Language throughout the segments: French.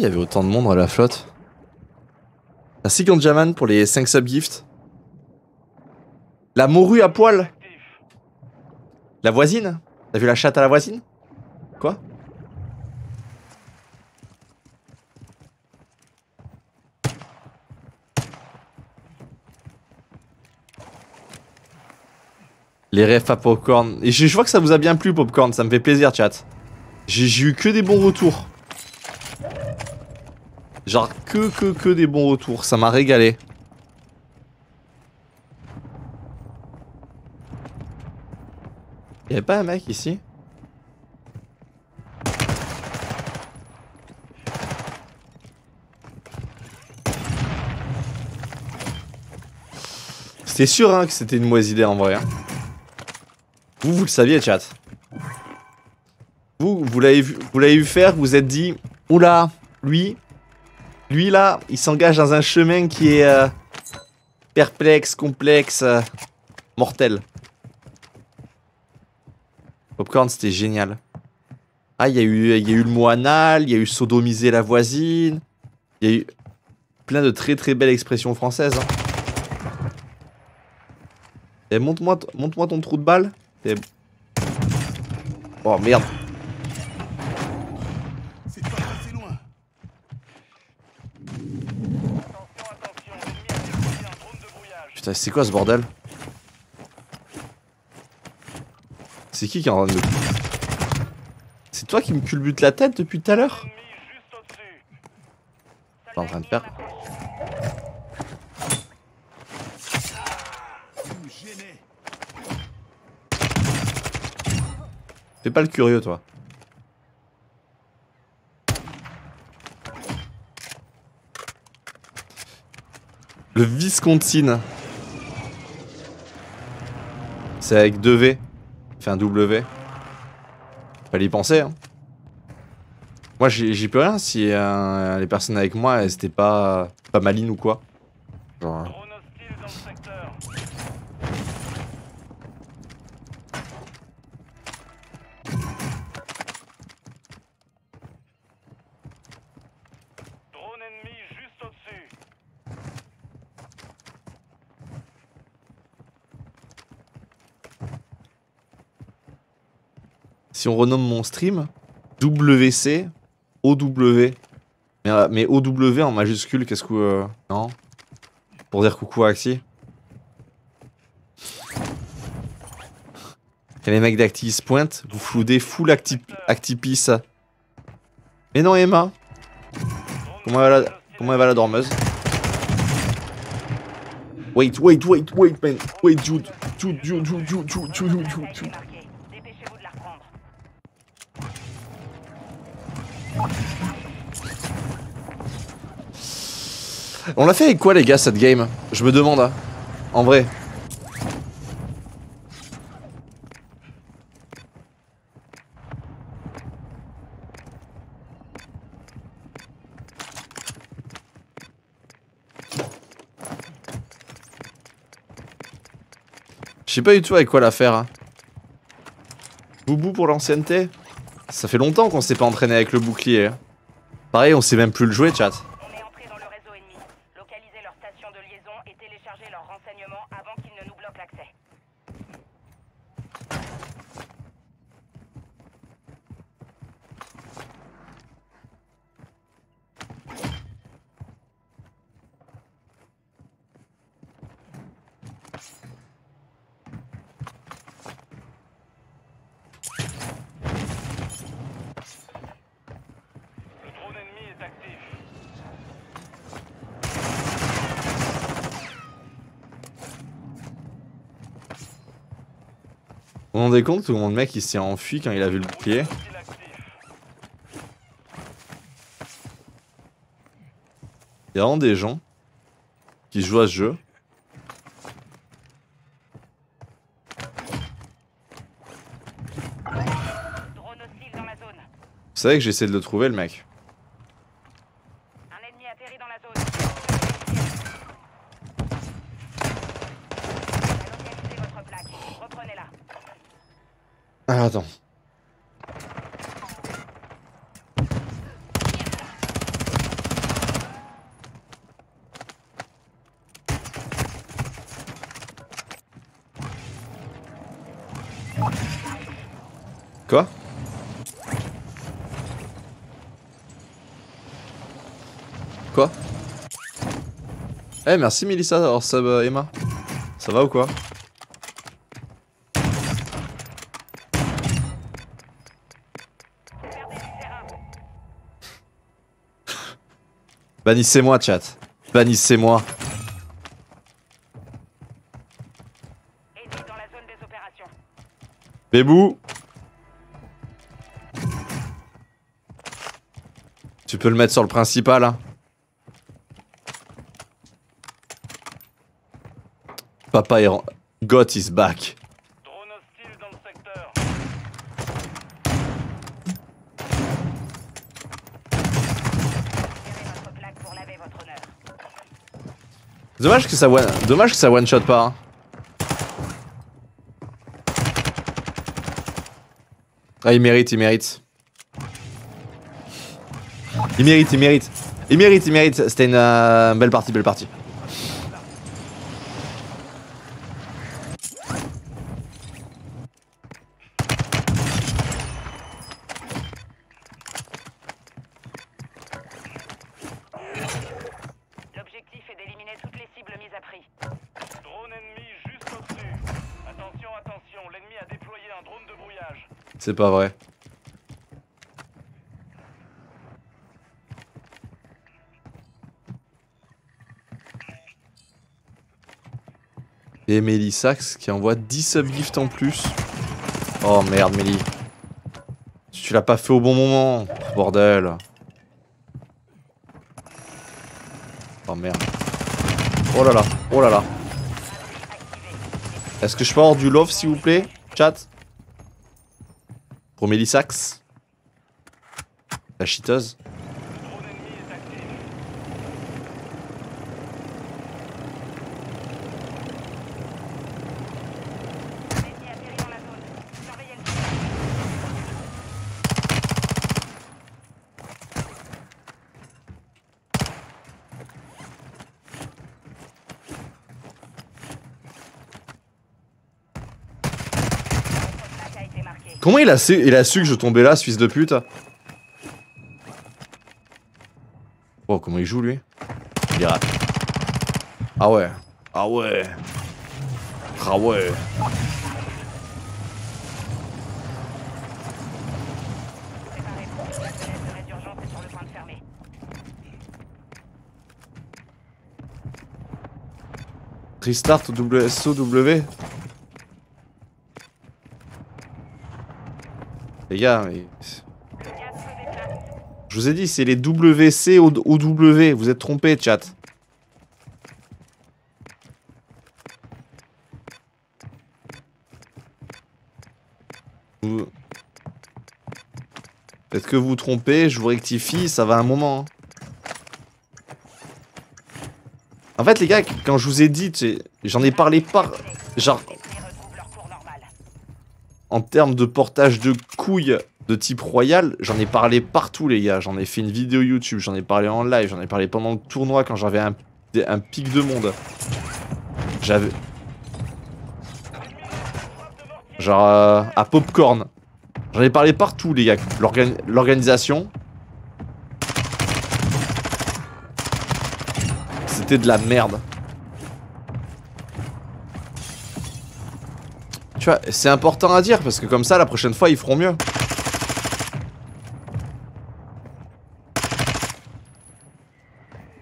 il y avait autant de monde à la flotte Merci Ganjaman pour les 5 subgifts. La morue à poil La voisine T'as vu la chatte à la voisine? Quoi? Les refs à Popcorn. Et je, vois que ça vous a bien plu, Popcorn. Ça me fait plaisir, chat. J'ai eu que des bons retours. Genre que, que, que des bons retours. Ça m'a régalé. Y'avait pas un mec ici? C'était sûr hein, que c'était une mauvaise idée en vrai. hein. Vous, vous le saviez, chat. Vous, vous l'avez vu, vous l'avez vu faire, vous vous êtes dit, oula, lui, lui là, il s'engage dans un chemin qui est euh, perplexe, complexe, euh, mortel. Popcorn, c'était génial. Ah, il y, a eu- y eu le mot anal, il y a eu sodomiser la voisine, il y a eu plein de très très belles expressions françaises. hein. Et montre-moi t- montre-moi ton trou de balle. Et- Oh merde. C'est pas passé loin. Putain, c'est quoi ce bordel C'est qui qui est en train de me... C'est toi qui me culbute la tête depuis tout à l'heure T'es en train de faire. Fais pas le curieux toi. Le Viscontine. C'est avec 2 V. Un W. Fallait y penser hein. Moi j'y peux rien si euh, les personnes avec moi elles pas, pas malines ou quoi. Genre, si on renomme mon stream, WC, OW. Mais, euh, mais OW en majuscule, qu'est-ce que... Euh, non Pour dire coucou à Axi Et les mecs d'Acti pointent, vous floudez full acti Actipis. Mais non Emma Comment elle va la, comment elle va la dormeuse Wait, wait, wait, wait man Wait dude Dude, dude, dude, dude, dude, dude, dude, dude. On l'a fait avec quoi les gars cette game? Je me demande hein. En vrai. Je sais pas du tout avec quoi la faire. hein. Boubou pour l'ancienneté? Ça fait longtemps qu'on s'est pas entraîné avec le bouclier. hein. Pareil, on sait même plus le jouer, chat. On est entré dans le réseau ennemi. Localisez leur station de liaison et téléchargez leurs renseignements avant qu'ils ne nous bloquent l'accès. Le drone ennemi est actif. Vous vous rendez compte que mon mec il s'est enfui quand il a vu le bouclier. Il y a vraiment des gens qui jouent à ce jeu. Vous savez que j'essaie de le trouver le mec. Attends. Quoi? Quoi? Eh merci Melissa, alors ça, euh, Emma. Ça va ou quoi? Bannissez-moi, chat. Bannissez-moi. Bébou Tu peux le mettre sur le principal, hein. Papa est... God is back. Dommage que ça one... Dommage que ça one shot pas. hein. Ah, il mérite, il mérite. Il mérite, il mérite. Il mérite, il mérite. C'était une euh, belle partie, belle partie. L'objectif est d'éliminer toutes les cibles mises à prix. Drone ennemi juste au-dessus. Attention, attention, l'ennemi a déployé un drone de brouillage. C'est pas vrai. Et Mélie Sax qui envoie 10 subgifts en plus. Oh merde Mélie. Tu l'as pas fait au bon moment. Bordel. Oh merde. Oh là là. Oh là là. Est-ce que je peux avoir du love s'il vous plaît Chat? Pour Mélissax. La chiteuse. Drone ennemi est actif. L'ennemi atterrit dans la zone. Surveillez le ciel. Votre plaque a été marquée. Comment il a, su, il a su que je tombais là, ce fils de pute Oh, comment il joue lui Il est. Ah ouais. Ah ouais. Ah ouais. Préparez-vous. La fenêtre de raid d'urgence est sur le point de fermer. Restart WSOW. Les gars, mais... Je vous ai dit, c'est les WC OW. Vous êtes trompés, chat. Peut-être que vous vous trompez, je vous rectifie, ça va un moment. hein. En fait, les gars, quand je vous ai dit, j'en ai parlé par. Genre, en termes de portage de couilles de type royal, j'en ai parlé partout, les gars. J'en ai fait une vidéo YouTube, j'en ai parlé en live, j'en ai parlé pendant le tournoi quand j'avais un, pic de monde. J'avais. Genre euh, à Popcorn. J'en ai parlé partout, les gars. L'organi- L'organisation. C'était de la merde. Tu vois, c'est important à dire parce que comme ça, la prochaine fois, ils feront mieux.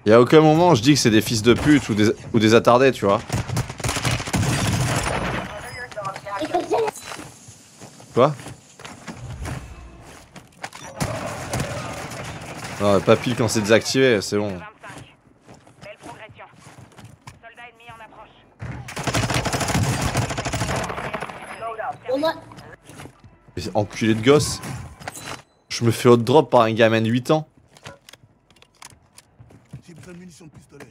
Y a aucun moment je dis que c'est des fils de pute ou des, ou des attardés, tu vois. Quoi? Non, pile quand c'est désactivé, c'est bon. 25. Belle progression. Soldat ennemi en approche. Mais Enculé de gosse. Je me fais hot drop par un gamin de 8 ans. J'ai besoin de munitions de pistolet.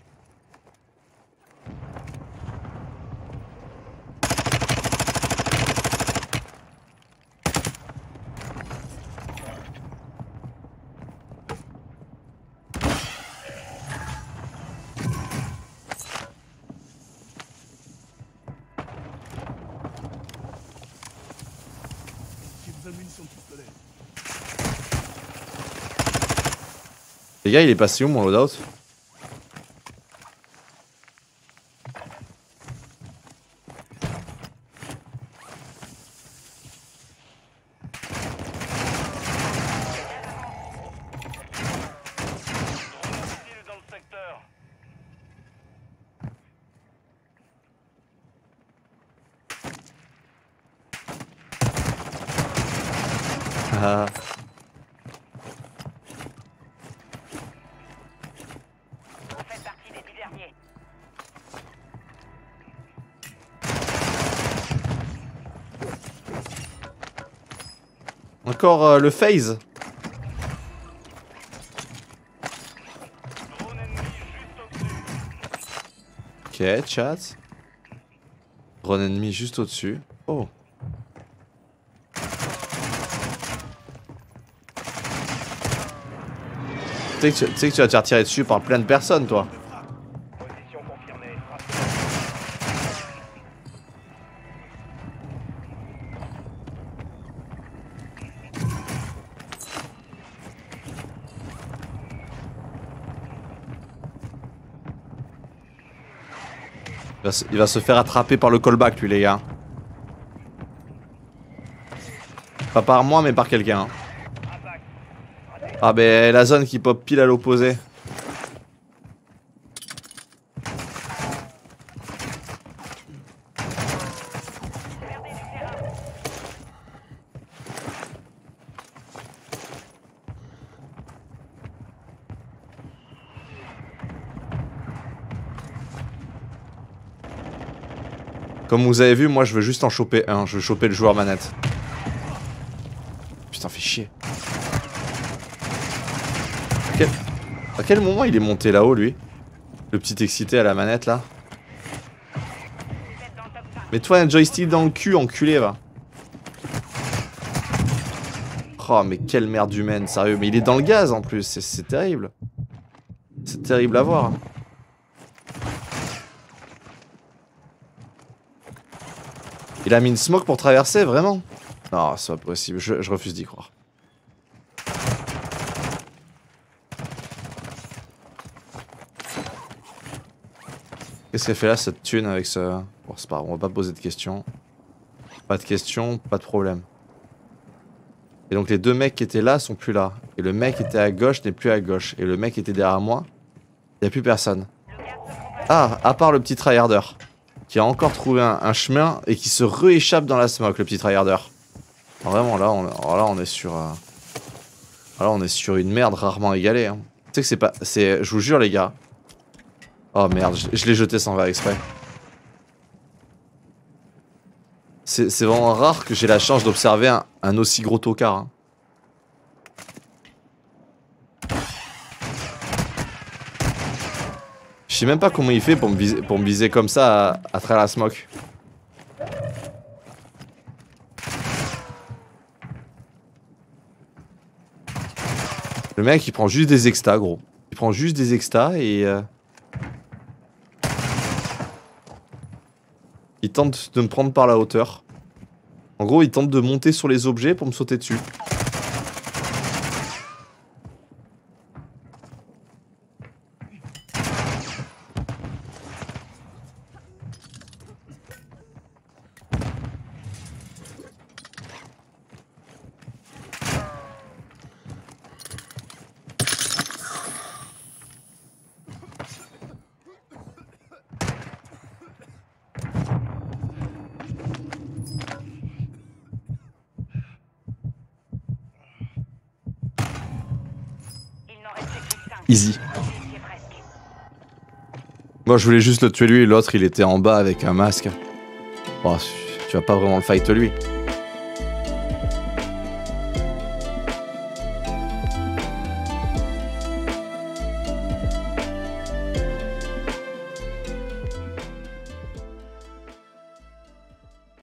J'ai besoin Les gars, il est passé où mon loadout? Ah. Encore euh, le phase. Ok, chat. Drone ennemi juste au-dessus. Oh. Tu sais que tu- vas te faire tirer dessus par plein de personnes, toi. Il va, se, il va se faire attraper par le callback, lui, les gars. Pas par moi, mais par quelqu'un. Ah, ben la zone qui pop pile à l'opposé. Comme vous avez vu, moi je veux juste en choper un. Je veux choper le joueur manette. Putain, fait chier. À quel, à quel moment il est monté là-haut, lui Le petit excité à la manette, là Mets-toi un joystick dans le cul, enculé, va. Oh, mais quelle merde humaine, sérieux. Mais il est dans le gaz, en plus. C'est- terrible. C'est terrible à voir. Il a mis une smoke pour traverser, vraiment? Non, c'est pas possible, je refuse d'y croire. Qu'est-ce qu'elle fait là, cette thune, avec ce... Bon, c'est pas on va pas poser de questions. Pas de questions, pas de problème. Et donc les deux mecs qui étaient là sont plus là. Et le mec qui était à gauche n'est plus à gauche. Et le mec qui était derrière moi, il n'y a plus personne. Ah, à part le petit tryharder qui a encore trouvé un, chemin et qui se rééchappe dans la smoke, le petit tryharder. Vraiment, là, on, alors là, on est sur. euh, Là, on est sur une merde rarement égalée. Hein. Tu sais que c'est pas. Je vous jure, les gars. Oh merde, je, l'ai jeté sans faire exprès. C'est vraiment rare que j'ai la chance d'observer un, aussi gros tocard. hein. Je sais même pas comment il fait pour me viser, pour me viser comme ça à, à travers la smoke. Le mec il prend juste des extas gros. Il prend juste des extas et... euh, tente de me prendre par la hauteur. En gros il tente de monter sur les objets pour me sauter dessus. Il n'en restait plus que cinq. Easy. Moi je voulais juste le tuer lui l'autre il était en bas avec un masque. Bon, tu vas pas vraiment le fight lui.